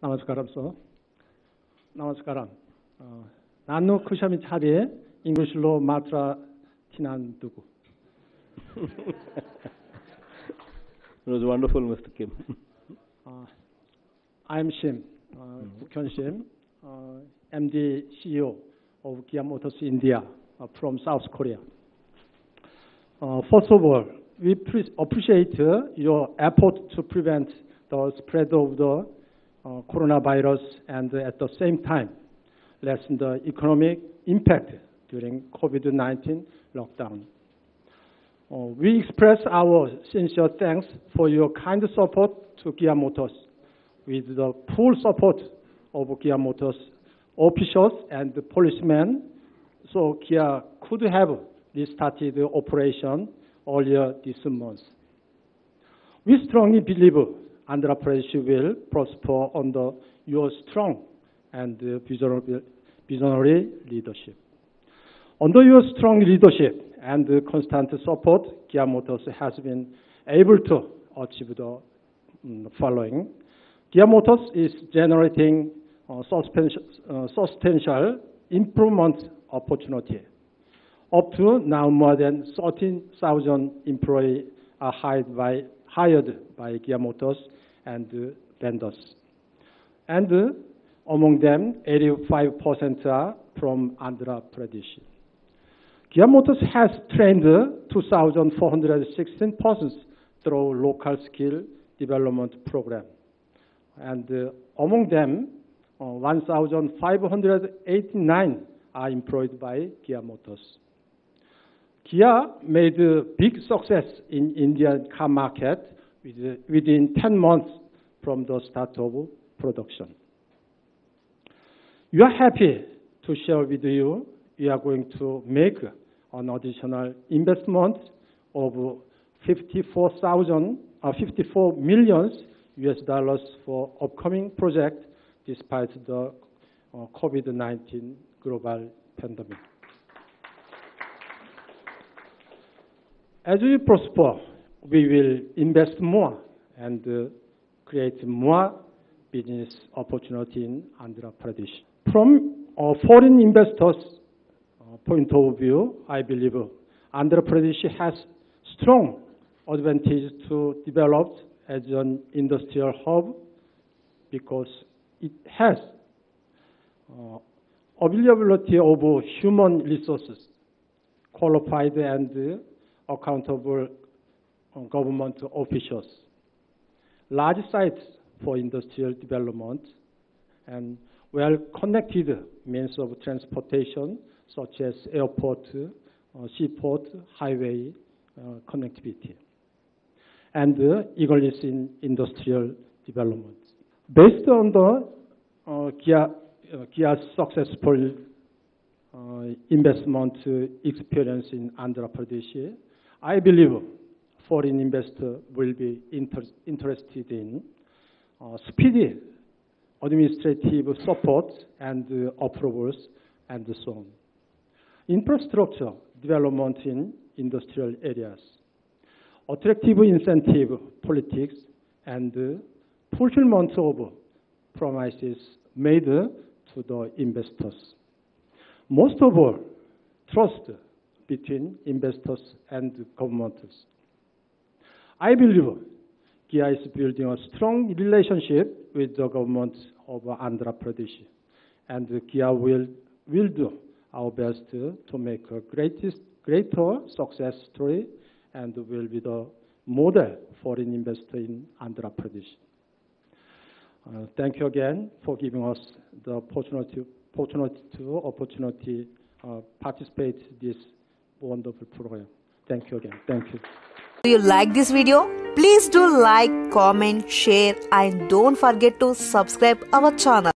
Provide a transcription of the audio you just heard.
나마스카람서 나마스카람 나누 쿠샤미 차리 잉글실로 마트라 티난 두고 It was wonderful, Mr. Kim. uh, I'm Shim, uh, Bukhyun Shim, uh, MD CEO of Kia Motors India uh, from South Korea. Uh, first of all, we appreciate uh, your effort to prevent the spread of the uh, coronavirus and at the same time lessen the economic impact during COVID-19 lockdown. Uh, we express our sincere thanks for your kind support to Kia Motors. With the full support of Kia Motors officials and policemen, so Kia could have restarted the operation earlier this month. We strongly believe Andhra Pradesh will prosper under your strong and uh, visionary leadership. Under your strong leadership and constant support, Kia Motors has been able to achieve the mm, following. Kia Motors is generating uh, substantial, uh, substantial improvement opportunity. Up to now, more than 13,000 employees are hired by, hired by Kia Motors and vendors. And among them, 85% are from Andhra Pradesh. Kia Motors has trained 2,416 persons through local skill development program. And uh, among them, uh, 1,589 are employed by Kia Motors. Kia made a big success in Indian car market within 10 months from the start of production. We are happy to share with you, we are going to make an additional investment of 54,000, uh, 54 million US dollars for upcoming project despite the uh, COVID-19 global pandemic. As we prosper, we will invest more and uh, create more business opportunity in Andhra Pradesh. From a foreign investors' uh, point of view, I believe Andhra Pradesh has strong advantage to develop as an industrial hub because it has uh, availability of human resources, qualified and uh, accountable uh, government officials, large sites for industrial development, and well-connected means of transportation such as airport, uh, seaport, highway uh, connectivity, and uh, eagerness in industrial development. Based on the uh, Kia, uh, Kia's successful uh, investment uh, experience in Andhra Pradesh, I believe foreign investor will be inter- interested in uh, speedy administrative support and uh, approvals and so on. Infrastructure development in industrial areas, attractive incentive politics, and uh, fulfillment of promises made to the investors. Most of all, trust between investors and governments. I believe Kia is building a strong relationship with the government of Andhra Pradesh, and Kia will, will do our best to make a greatest, greater success story and will be the model for foreign investor in Andhra Pradesh. Uh, thank you again for giving us the opportunity, opportunity to opportunity uh, participate this wonderful program. Thank you again. Thank you. Do you like this video? Please do like, comment, share and don't forget to subscribe our channel.